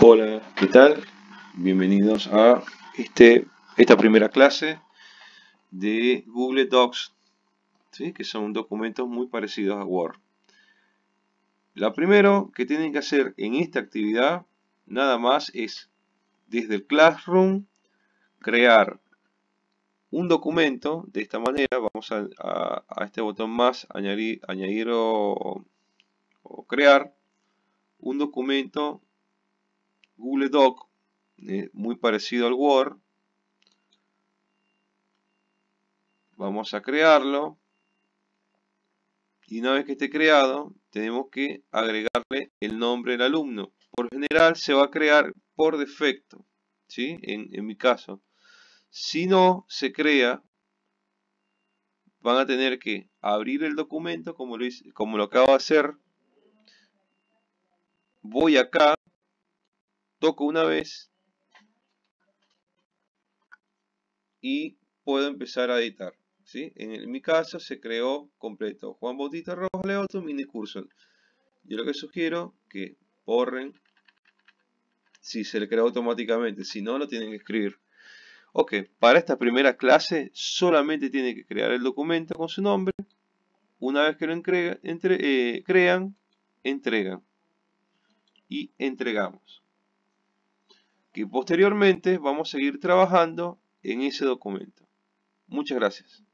Hola, ¿qué tal? Bienvenidos a este, esta primera clase de Google Docs, que son documentos muy parecidos a Word. Lo primero que tienen que hacer en esta actividad, nada más es desde el Classroom crear un documento de esta manera. Vamos a, este botón más, añadir, añadir o crear un documento Google Doc, eh, muy parecido al Word. Vamos a crearlo. Y una vez que esté creado, tenemos que agregarle el nombre del alumno. Por general se va a crear por defecto, ¿sí? En, mi caso. Si no se crea, van a tener que abrir el documento como lo, como lo acabo de hacer. Voy acá toco una vez y puedo empezar a editar. ¿sí? En, mi caso se creó completo. Juan Bautista Rojas Leoto, mini curso. Yo lo que sugiero que borren si se le crea automáticamente. Si no, lo tienen que escribir. Ok, para esta primera clase solamente tiene que crear el documento con su nombre. Una vez que lo eh, crean, entregan. Y entregamos que posteriormente vamos a seguir trabajando en ese documento. Muchas gracias.